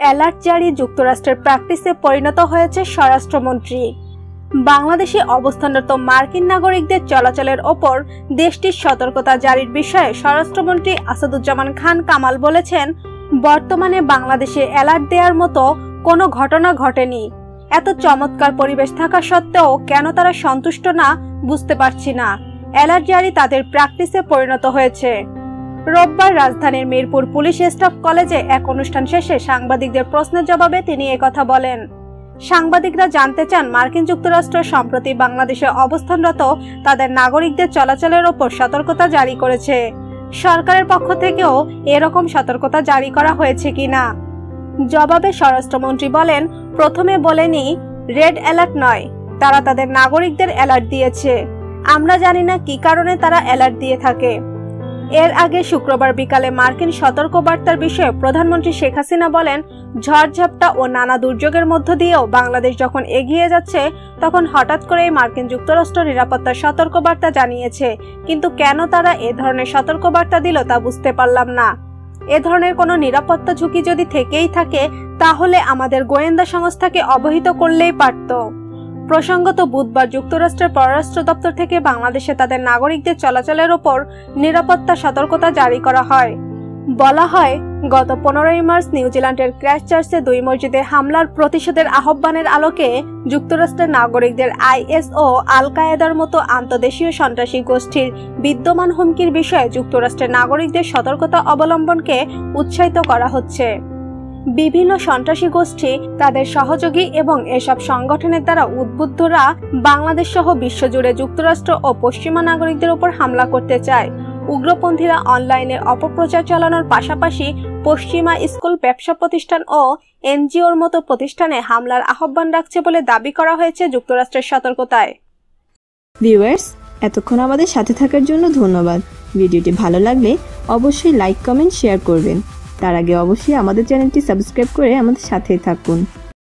Alert জারি যুক্তরাষ্ট্রের প্র্যাকটিসে পরিণত হয়েছে স্বরাষ্ট্রমন্ত্রী। বাংলাদেশে অবস্থানরত মার্কিন নাগরিকদের চলাচলের ওপর দেশটির সতর্কতা জারির বিষয়ে স্বরাষ্ট্রমন্ত্রী আসাদুজ্জামান খান কামাল বলেছেন, বর্তমানে বাংলাদেশে অ্যালার্ট দেওয়ার মতো কোনো ঘটনা ঘটেনি। এত চমৎকার পরিবেশ থাকা সত্ত্বেও কেন তারা সন্তুষ্ট না বুঝতে পারছি না। অ্যালার্ট জারি তাদের প্র্যাকটিসে পরিণত হয়েছে। রোববার রাজধানীর মিরপুর পুলিশ স্টাফ কলেজে এক অনুষ্ঠান শেষে সাংবাদিকদের প্রশ্নের জবাবে তিনি কথা বলেন। সাংবাদিকরা জানতে চান মার্কিন যুক্তরাষ্ট্র সম্প্রতি বাংলাদেশে অবস্থানরত তাদের নাগরিকদের চলাচলের ওপর সতর্কতা জারি করেছে। সরকারের পক্ষ থেকেও এরকম সতর্কতা জারি করা হয়েছে কিনা? জবাবে স্বরাষ্ট্রমন্ত্রী বলেন, প্রথমে বলেনি রেড অ্যালার্ট নয়, তারা তাদের নাগরিকদের অ্যালার্ট দিয়েছে। আমরা জানি না কি কারণে তারা অ্যালার্ট দিয়ে থাকে। এর আগে শুক্রবার বিকালে মার্কিন সতর্কবার্তার বিষয়ে প্রধানমন্ত্রী শেখ হাসিনা বলেন, ঝড়ঝাপটা ও নানা দুর্যোগের মধ্য দিয়েও বাংলাদেশ যখন এগিয়ে যাচ্ছে, তখন হঠাৎ করেই মার্কিন যুক্তরাষ্ট্র নিরাপত্তার সতর্কবার্তা জানিয়েছে। কিন্তু কেন তারা এ ধরনের সতর্কবার্তা দিল তা বুঝতে পারলাম না। এ ধরনের কোনো নিরাপত্তা ঝুঁকি যদি থেকেই থাকে, তাহলে আমাদের গোয়েন্দা সংস্থাকে অবহিত করলেই পারত। প্রসঙ্গত বুধবার যুক্তরাষ্ট্রের পররাষ্ট্র দপ্তর থেকে বাংলাদেশে তাদের নাগরিকদের চলাচলের ওপর নিরাপত্তা সতর্কতা জারি করা হয়। বলা হয়, গত পনেরোই মার্চ নিউজিল্যান্ডের ক্র্যাশ চার্চে দুই মসজিদে হামলার প্রতিশোধের আহ্বানের আলোকে যুক্তরাষ্ট্রের নাগরিকদের আইএস ও আল কায়েদার মতো আন্তদেশীয় সন্ত্রাসী গোষ্ঠীর বিদ্যমান হুমকির বিষয়ে যুক্তরাষ্ট্রের নাগরিকদের সতর্কতা অবলম্বনকে উৎসাহিত করা হচ্ছে। বিভিন্ন সন্ত্রাসী গোষ্ঠী, তাদের সহযোগী এবং এসব সংগঠনের দ্বারা উদ্বুদ্ধরা বাংলাদেশ সহ বিশ্বজুড়ে যুক্তরাষ্ট্র ও পশ্চিমা নাগরিকদের উপর হামলা করতে চায়। উগ্রপন্থীরা অনলাইনে অপপ্রচার চালানোর পাশাপাশি পশ্চিমা স্কুল, ব্যবসা প্রতিষ্ঠান ও এনজিওর মতো প্রতিষ্ঠানে হামলার আহ্বান রাখছে বলে দাবি করা হয়েছে যুক্তরাষ্ট্রের সতর্কতায়। ভিউয়ার্স, এতক্ষণ আমাদের সাথে থাকার জন্য ধন্যবাদ। ভিডিওটি ভালো লাগলে অবশ্যই লাইক, কমেন্ট, শেয়ার করবেন। তার আগে অবশ্যই আমাদের চ্যানেলটি সাবস্ক্রাইব করে আমাদের সাথেই থাকুন।